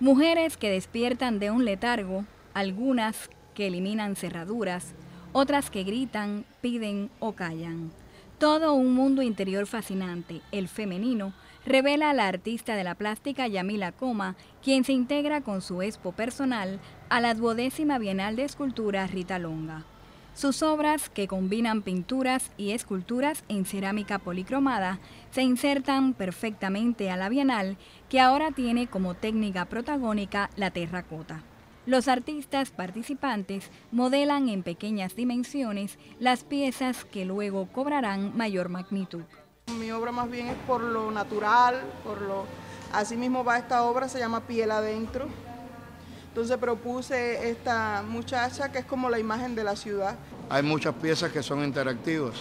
Mujeres que despiertan de un letargo, algunas que eliminan cerraduras, otras que gritan, piden o callan. Todo un mundo interior fascinante, el femenino, revela a la artista de la plástica Yamila Coma, quien se integra con su expo personal a la duodécima Bienal de Escultura Rita Longa. Sus obras, que combinan pinturas y esculturas en cerámica policromada, se insertan perfectamente a la Bienal, que ahora tiene como técnica protagónica la terracota. Los artistas participantes modelan en pequeñas dimensiones las piezas que luego cobrarán mayor magnitud. Mi obra más bien es por lo natural, por lo así mismo va esta obra, se llama Piel Adentro. Entonces propuse esta muchacha que es como la imagen de la ciudad. Hay muchas piezas que son interactivas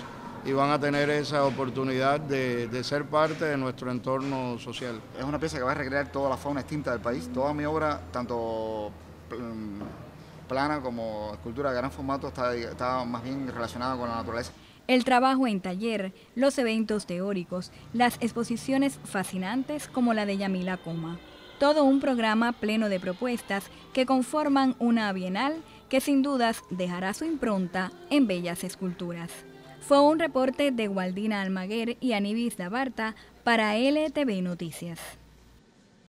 y van a tener esa oportunidad de, ser parte de nuestro entorno social. Es una pieza que va a recrear toda la fauna extinta del país. Toda mi obra, tanto mm, plana como escultura de gran formato, está, está más bien relacionada con la naturaleza. El trabajo en taller, los eventos teóricos, las exposiciones fascinantes como la de Yamila Coma todo un programa pleno de propuestas que conforman una bienal que sin dudas dejará su impronta en bellas esculturas. Fue un reporte de Waldina Almaguer y Anibis Dabarta para LTV Noticias.